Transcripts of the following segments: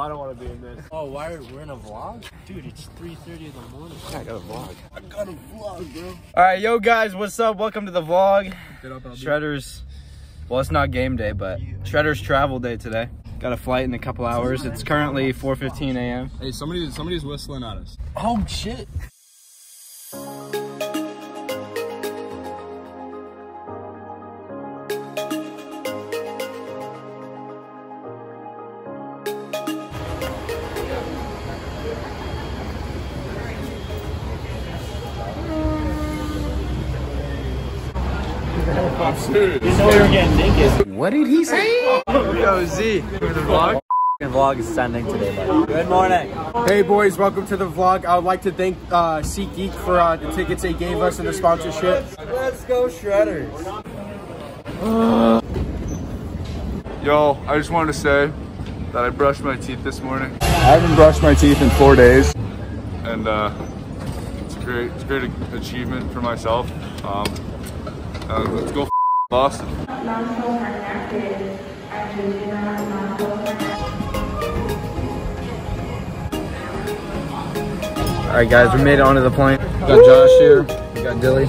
I don't want to be in this. Oh, why are we're in a vlog? Dude, it's 3.30 in the morning. I got a vlog. I got a vlog, bro. All right, yo guys, what's up? Welcome to the vlog. Shredder's, well, it's not game day, but Shredder's travel day today. Got a flight in a couple hours. It's currently 4:15 a.m. Hey, somebody, somebody's whistling at us. Oh, shit. I'm. You know we were getting naked. What did he say? Yo, Z, for the vlog. vlog is sending today, buddy. Good morning. Hey boys, welcome to the vlog. I would like to thank uh, SeatGeek for uh, the tickets they gave us and the sponsorship. Let's go, Shredders. Yo, I just wanted to say that I brushed my teeth this morning. I haven't brushed my teeth in four days, and uh, it's a great, it's a great achievement for myself. Um, uh, let's go, Boston. All right, guys, we made it onto the plane. We got Josh here. We got Dilly.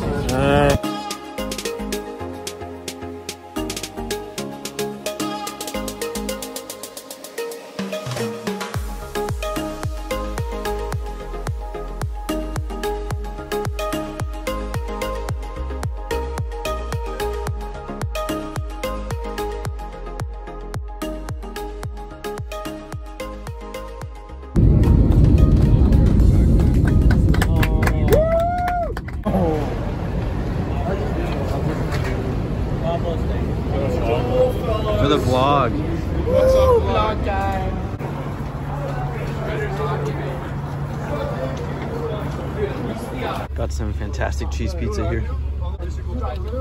Got some fantastic cheese pizza here.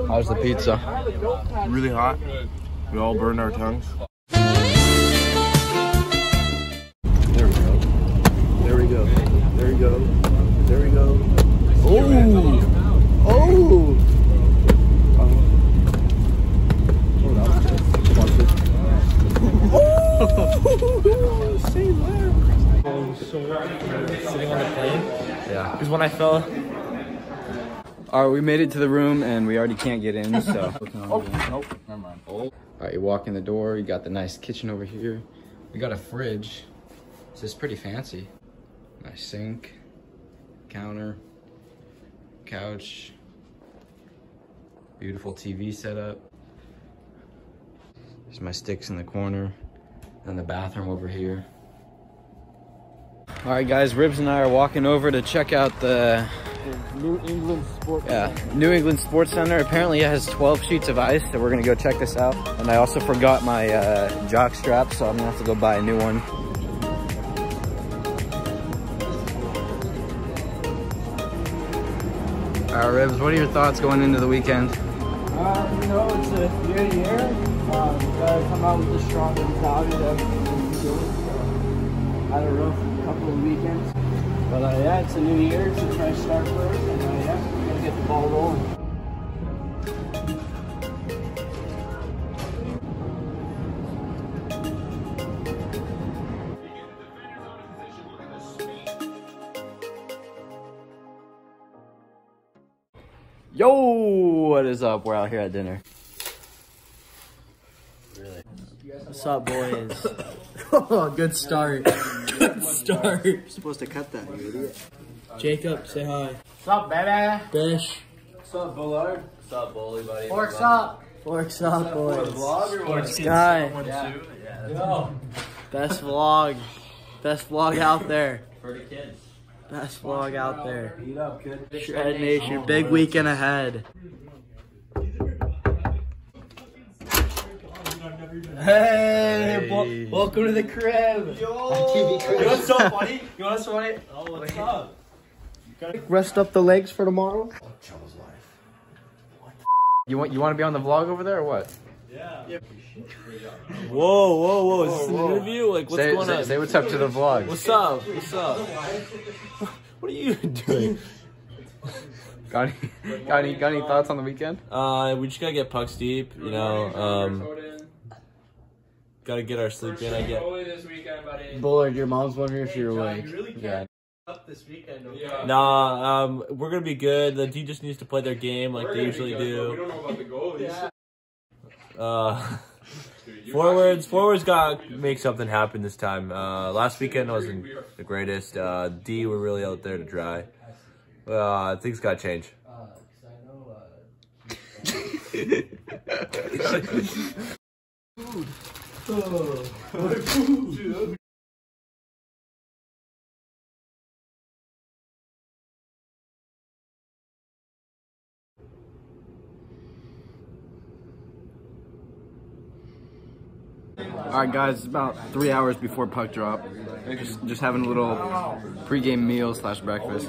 How's the pizza? Really hot. We all burned our tongues. We made it to the room and we already can't get in, so. Oh, nope. Never mind. All right, you walk in the door, you got the nice kitchen over here. We got a fridge. This is pretty fancy. Nice sink, counter, couch, beautiful TV setup. There's my sticks in the corner, and the bathroom over here. All right, guys, Ribs and I are walking over to check out the New England Sport. yeah, New England Sports Center apparently it has 12 sheets of ice, so we're gonna go check this out. And I also forgot my uh, jock strap, so I'm gonna have to go buy a new one. All right, Ribs, what are your thoughts going into the weekend? Uh, you know, it's a new year. Um, gotta come out with a strong mentality that we can do it. So, had a rough couple of weekends. But uh, yeah, it's a new year, so try to start first. And uh, yeah, we're gonna get the ball rolling. Yo, what is up? We're out here at dinner. Really? what's up, boys? Oh, good start. Good start. supposed to cut that, you idiot. Jacob, say hi. What's up, baby? Bish. What's up, Bullard? What's up, bully buddy? Forks up. Forks up, boys. Sports Sky. Yo. Best vlog. Best vlog out there. For the kids. Best vlog out there. Eat up, kid. Shred Nation, big weekend ahead. Hey, Hey. welcome to the crib. Yo, you know what's so funny? You know what's funny? Oh, what's up? Rest up the legs for tomorrow. You want you want to be on the vlog over there or what? Yeah. Whoa, whoa, whoa! Is this an interview? Like, what's say, going say, on? say what's up to the vlog. What's up? What's up? What are you doing? Got any, got any got any thoughts on the weekend? Uh, we just gotta get pucks deep, you know. Um, Gotta get our sleep in. I get. this weekend, buddy. Bullard, your mom's wondering if you're John, awake. you really can't yeah. Up this weekend. Okay? Yeah. Nah, um, we're gonna be good. The D just needs to play their game like We're they usually good, but We do. don't know about the goalies. Uh, Dude, forwards, forwards gotta make something happen this time. Uh, last weekend wasn't the greatest. Uh, D were really out there to dry. Uh, things got to change. All right, guys, it's about three hours before puck drop. Just, just having a little pregame meal slash breakfast.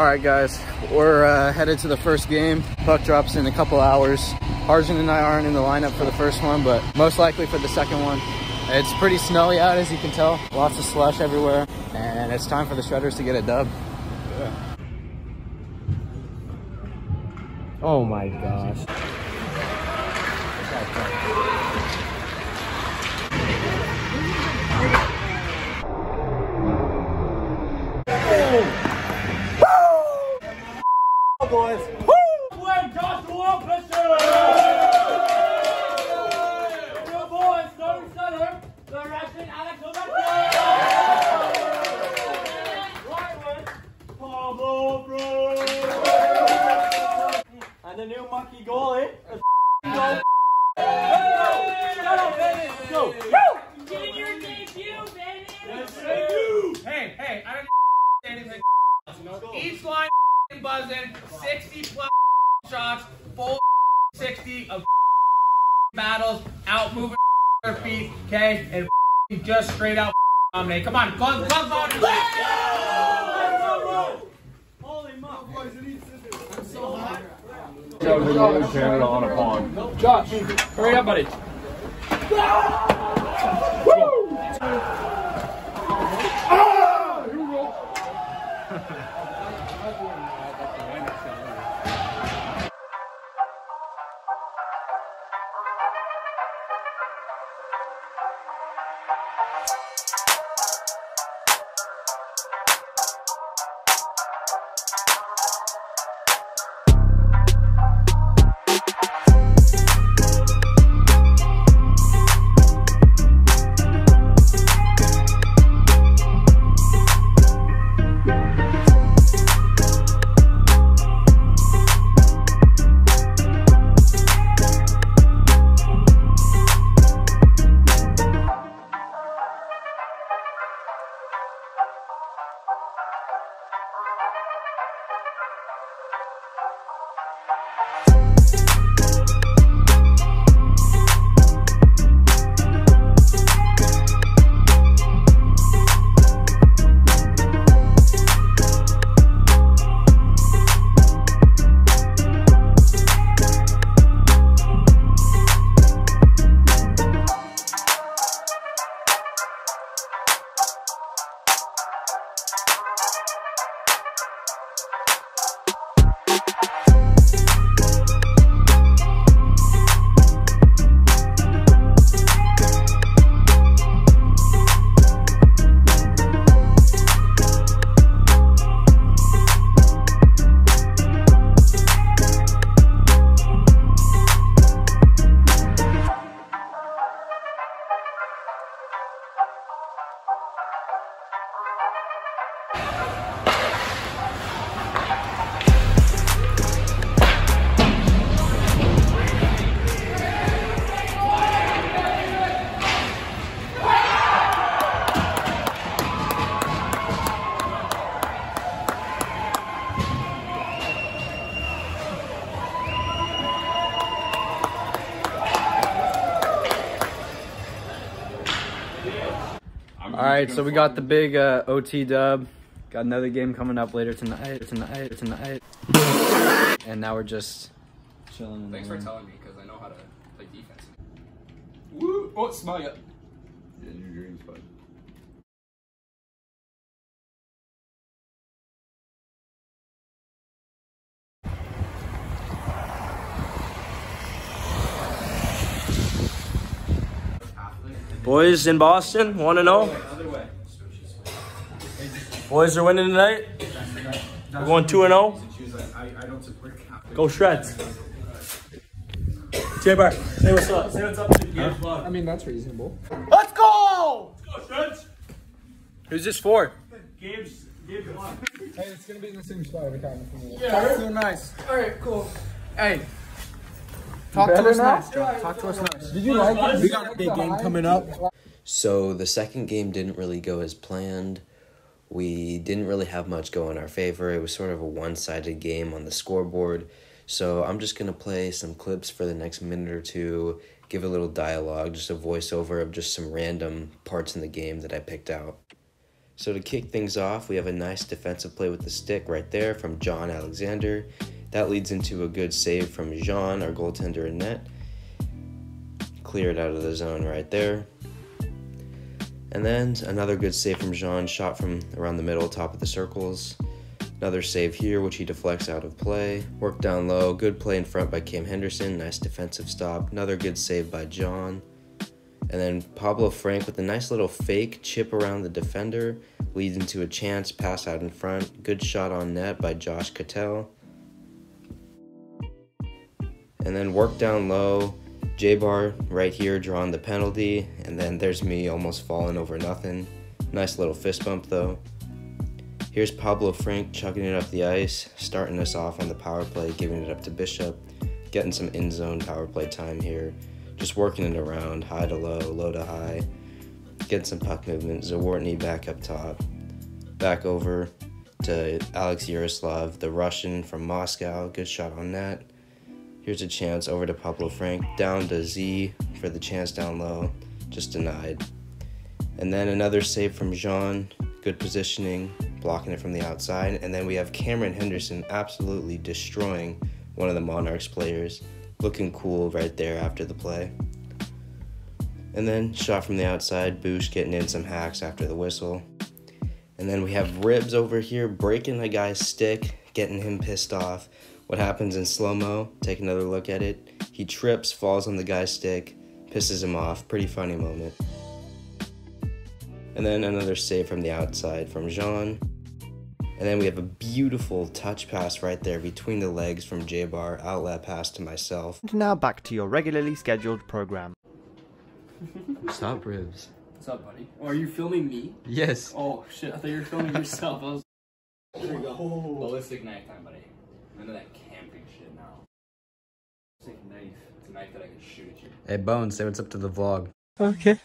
All right, guys, we're uh, headed to the first game. Puck drops in a couple hours. Harjan and I aren't in the lineup for the first one, but most likely for the second one. It's pretty snowy out, as you can tell. Lots of slush everywhere, and it's time for the Shredders to get a dub. Oh my gosh. And straight out dominate. Come on, buzz, buzz, buzz. Holy muck. Canada on a pond. Josh, hurry up, buddy. Bye. Right, so we got the big uh, OT dub. Got another game coming up later tonight. Tonight. Tonight. And now we're just chilling. Thanks for telling me because I know how to play defense. Woo! Oh, smell ya. Yeah, in your dreams, bud. Boys in Boston, want to know? Boys are winning tonight. We're going 2 0. Go Shreds. J Bar, say what's up. Say what's up to the game vlog. I mean, that's reasonable. Let's go! Let's go, Shreds. Who's this for? Gabe's, Gabe's one. Hey, it's gonna be in the same spot every time. Yeah, so nice. All right, cool. Hey, talk to us nice. Joe. Talk to us nice. Did you like it? We got a big game coming up. So the second game didn't really go as planned. We didn't really have much go in our favor. It was sort of a one sided game on the scoreboard. So I'm just going to play some clips for the next minute or two, give a little dialogue, just a voiceover of just some random parts in the game that I picked out. So to kick things off, we have a nice defensive play with the stick right there from John Alexander. That leads into a good save from Jean, our goaltender in net. Clear it out of the zone right there. And then another good save from Jean, shot from around the middle, top of the circles. Another save here, which he deflects out of play. Work down low, good play in front by Cam Henderson, nice defensive stop. Another good save by John. And then Pablo Frank with a nice little fake chip around the defender, leads into a chance pass out in front. Good shot on net by Josh Cattell. And then work down low, J Bar right here drawing the penalty, and then there's me almost falling over nothing. Nice little fist bump though. Here's Pablo Frank chucking it up the ice, starting us off on the power play, giving it up to Bishop, getting some in zone power play time here. Just working it around, high to low, low to high, getting some puck movement. Zawartny back up top, back over to Alex Yaroslav, the Russian from Moscow. Good shot on that. Here's a chance over to Pablo Frank, down to Z for the chance down low, just denied. And then another save from Jean, good positioning, blocking it from the outside. And then we have Cameron Henderson absolutely destroying one of the Monarchs players, looking cool right there after the play. And then shot from the outside, Boosh getting in some hacks after the whistle. And then we have Ribs over here breaking a guy's stick, getting him pissed off. What happens in slow mo? Take another look at it. He trips, falls on the guy's stick, pisses him off. Pretty funny moment. And then another save from the outside from Jean. And then we have a beautiful touch pass right there between the legs from J Bar, outlet pass to myself. And now back to your regularly scheduled program. What's up, ribs. What's up, buddy? Oh, are you filming me? Yes. Oh shit! I thought you were filming yourself. I was. There we go. Ballistic knife time, buddy. None of that camping shit now. Ballistic knife. It's a knife that I can shoot you. Hey Bones, say what's up to the vlog. Okay.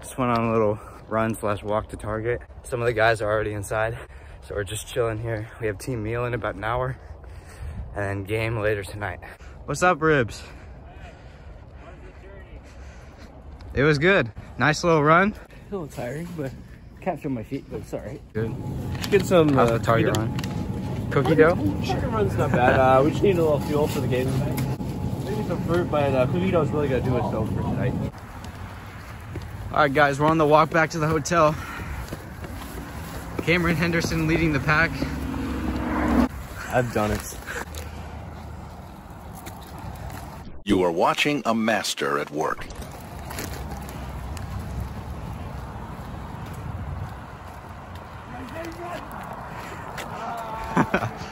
Just went on a little run slash walk to Target. Some of the guys are already inside, so we're just chilling here. We have team meal in about an hour, and game later tonight. What's up, Ribs? It was good. Nice little run. A little tiring, but can't feel my feet, but it's alright. Good. Get some How's uh, the Target cookie run? Cookie dough? dough. Chicken run's not bad. Uh, we just need a little fuel for the game tonight. Maybe some fruit, but uh, cookie dough's really gonna do it though for tonight. All right, guys, we're on the walk back to the hotel. Cameron Henderson leading the pack. I've done it. You are watching a master at work.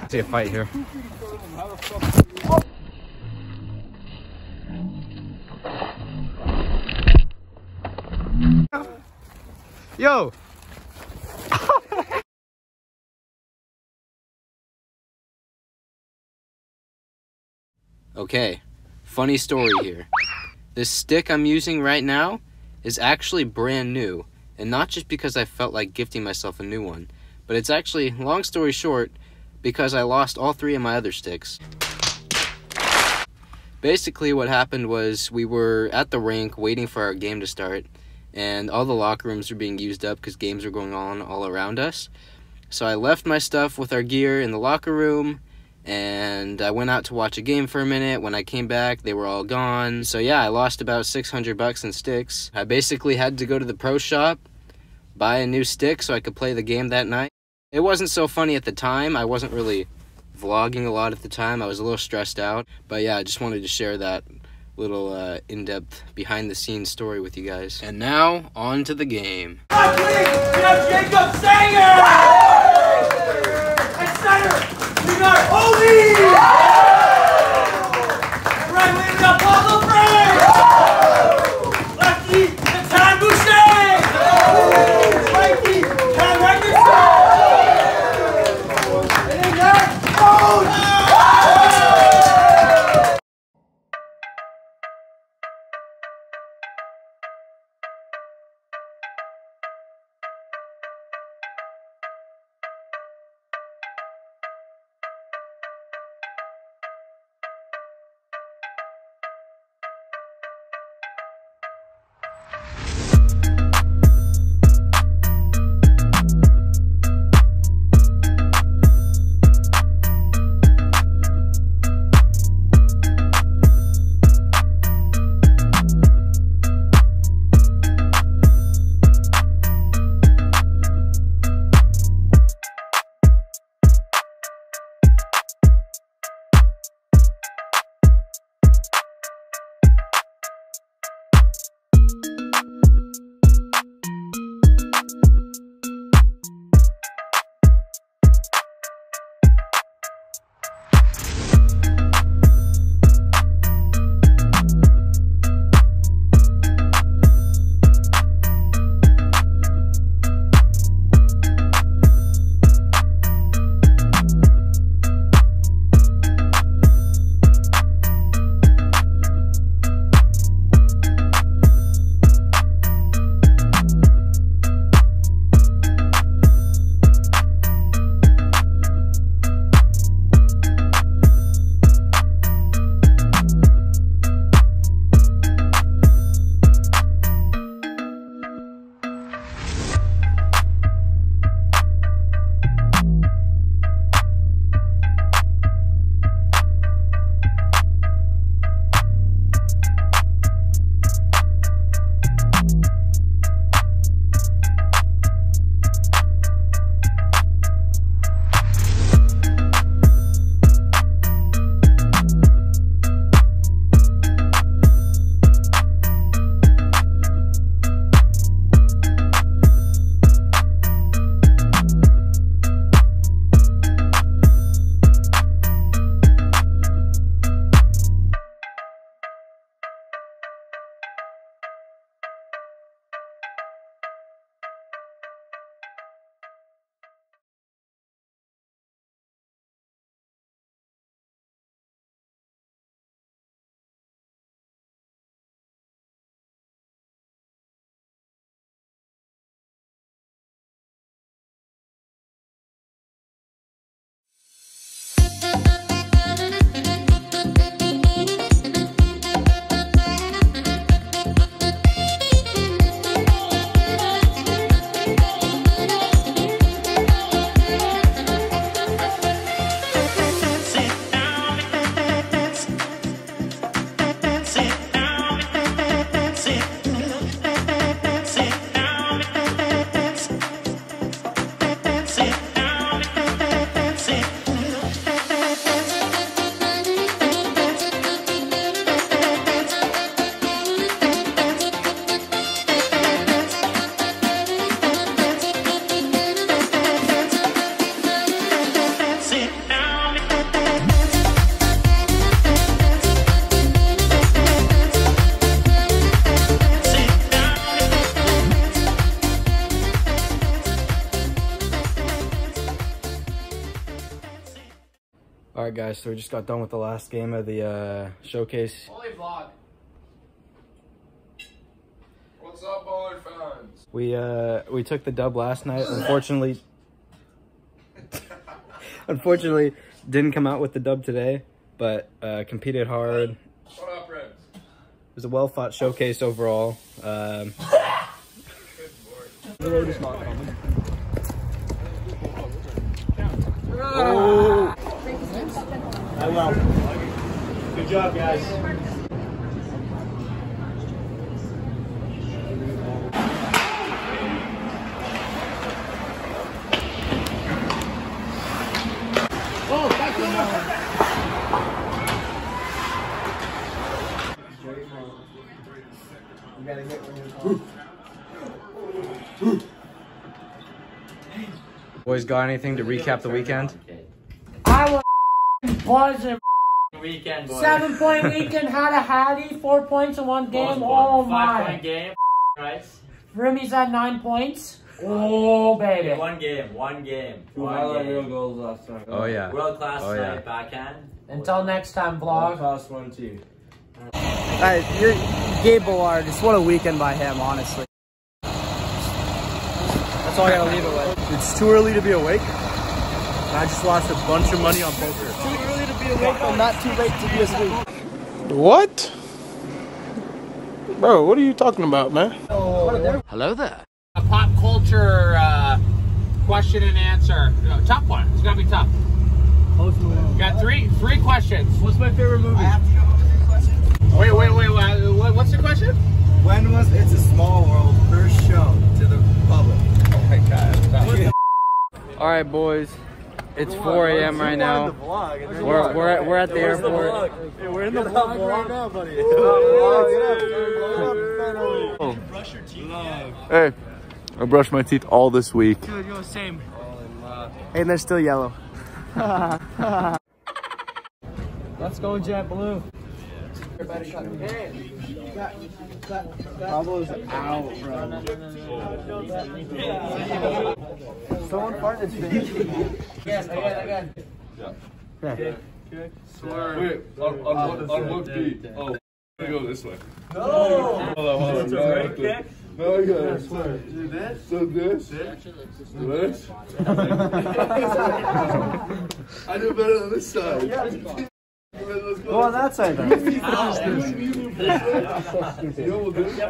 See a fight here. Yo! Okay, funny story here. This stick I'm using right now is actually brand new, and not just because I felt like gifting myself a new one, but it's actually, long story short, because I lost all three of my other sticks. Basically, what happened was we were at the rink waiting for our game to start, and all the locker rooms were being used up because games were going on all around us. So I left my stuff with our gear in the locker room, and I went out to watch a game for a minute. When I came back, they were all gone. So yeah, I lost about 600 bucks in sticks. I basically had to go to the pro shop, buy a new stick so I could play the game that night. It wasn't so funny at the time. I wasn't really vlogging a lot at the time. I was a little stressed out. But yeah, I just wanted to share that little uh, in-depth behind-the-scenes story with you guys. And now, on to the game. We have Jacob Sanger! At center, we got Odie! At right wing, we got Pablo guys. So we just got done with the last game of the uh, showcase. Holy vlog. What's up, baller fans? We uh, we took the dub last night. Unfortunately, Unfortunately, didn't come out with the dub today, but uh, competed hard. What up, Reds? It was a well fought showcase overall. Um, I will. Good job, guys. boys, got anything to recap the weekend? I was buzzing. Weekend, boy. Seven point weekend, had a hattie, four points in one game. Oh Five my. Five point game. Right. Rumi's at nine points. Oh baby. One game. One game. Two One highlight game. goals last time. Oh yeah. World class Oh, yeah. tonight. Backhand. Until next time, vlog. Class one, two. Hey, uh, you're Gabe Ballard. Just what a weekend by him, honestly. That's all I gotta leave it with. It's too early to be awake. I just lost a bunch of money on poker. Too early to be awake, but not too late to be asleep. What? Bro, what are you talking about, man? Hello there. A pop culture uh, question and answer. No, tough one. It's gonna be tough. You got three three questions. What's my favorite movie? Wait, wait, wait. wait what- what's the question? When was It's a Small World first shown to the public? Oh my god. All right, boys. It's 4 a.m. right now. We're, we're, at, we're at the airport. we're in the vlog right now, buddy. Hey, I brushed my teeth all this week. And they're still yellow. Let's go, JetBlue. Pablo's out, bro. Someone farted. Again, again, again. Wait, on, on, what, on what beat? Oh, I'm gonna go this way. No! Hold on, hold on. A No, I right have to- kick? No, I got it. Do this? So this? This? I do better on this side. Go on that side then. Yeah,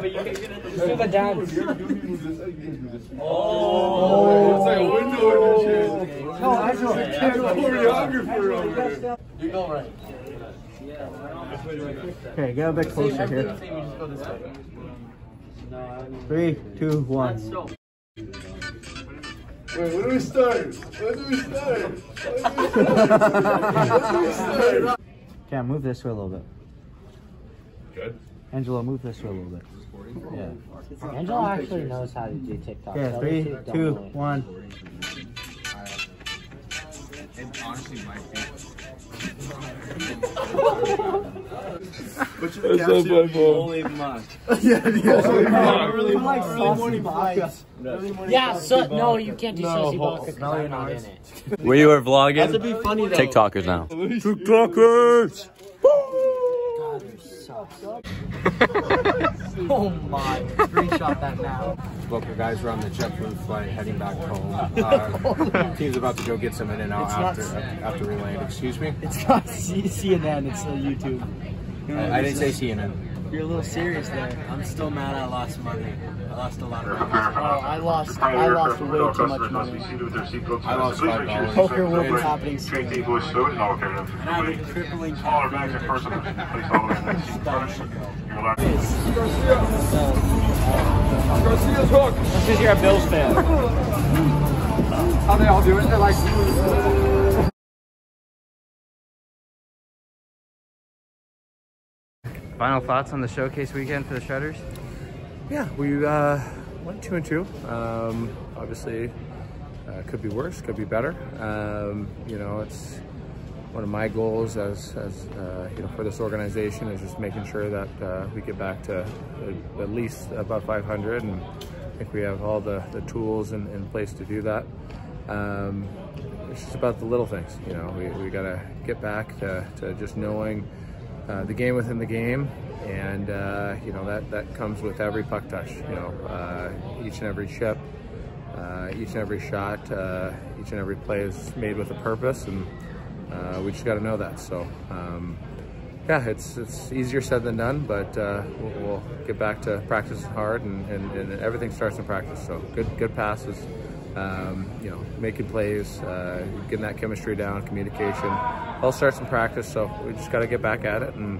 but you can do the dance. Oh, it's like a window in chair. No, I. Choreographer over. You go right. Okay, get a bit closer here. Three, two, one. Wait, when do we start? When do we start? When do we start? Okay, move this way a little bit. Good. Angelo, move this way a little bit. Yeah. Angela actually knows how to do TikTok. Okay, so three, two, one. It honestly might be. What's That's not my fault. Holy much. Yeah, I really like saucy vodka. Yeah, so, no, you can't do saucy vodka because I'm not in it. We were vlogging. That'd be funny though. TikTokers now. TikTokers! Oh my, screenshot that now. Boca guys are on the JetBlue flight heading back home. Uh, team's about to go get some In-N-Out after after relaying. Excuse me? It's not C- CNN, it's uh, YouTube. I, I didn't say CNN. You're a little serious there. I'm still mad I lost money. I lost a lot of money. Oh, I lost. I lost way too much money. I lost five dollars. Poker will be happening soon. And I have a crippling Garcia's hook. This is your Bills fan. How they all do it? They're like. Final thoughts on the showcase weekend for the Shredders? Yeah, we uh, went two and two. Um, obviously, uh, could be worse, could be better. Um, you know, it's one of my goals as, as uh, you know for this organization is just making sure that uh, we get back to at- least about 500, and I think we have all the, the tools in, in place to do that. Um, it's just about the little things, you know. We, we got to get back to, to just knowing uh, the game within the game, and uh, you know that that comes with every puck touch. You know, uh, each and every chip, uh, each and every shot, each and every play is made with a purpose, and we just got to know that. So, um, yeah, it's it's easier said than done, but uh, we'll, we'll get back to practice hard, and, and, and everything starts in practice. So, good good passes, um, you know, making plays, uh, getting that chemistry down, communication, all starts in practice. So we just got to get back at it, and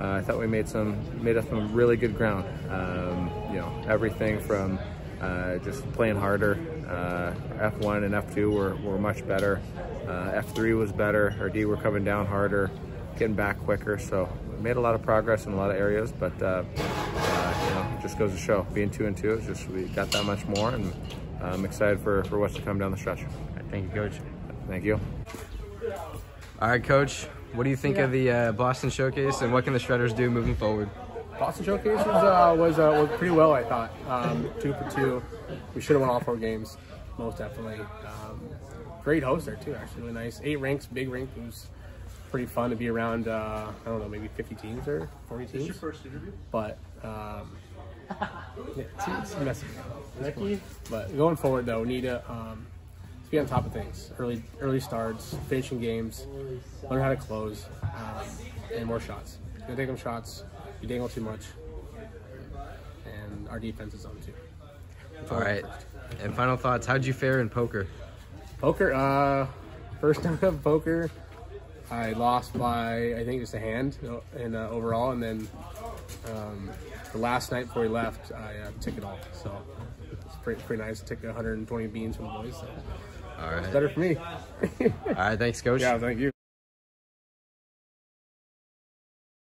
uh, I thought we made some made up some really good ground. Um, you know, everything from uh, just playing harder. Uh, F1 and F2 were, were much better. Uh, F3 was better. Our D were coming down harder, getting back quicker. So we made a lot of progress in a lot of areas, but uh, you know, it just goes to show being two and two, it's just we got that much more, and I'm excited for, for what's to come down the stretch. Thank you, Coach. Thank you. All right, Coach. What do you think of the uh, Boston Showcase, and what can the Shredders do moving forward? Boston Showcase was uh, was, uh, was pretty well, I thought. Um, two for two. We should have won all four games, most definitely. Um, great host there too, actually, really nice. Eight ranks, big rink. It was pretty fun to be around. Uh, I don't know, maybe 50 teams or 40 teams. This your first interview? But um, yeah, it's, it's messy. It's. But going forward though, we need to um, be on top of things. Early early starts, finishing games, learn how to close, um, and more shots. You don't take them shots. You dangle too much, and our defense is on too. All right. And final thoughts. How'd you fare in poker? Poker, uh, first time of poker, I lost by I think just a hand in uh, overall, and then um, the last night before he left, I uh, took it all. So it's pretty, pretty nice. Took 120 beans from the boys. So All right. it's better for me. All right. Thanks, Coach. Yeah, thank you.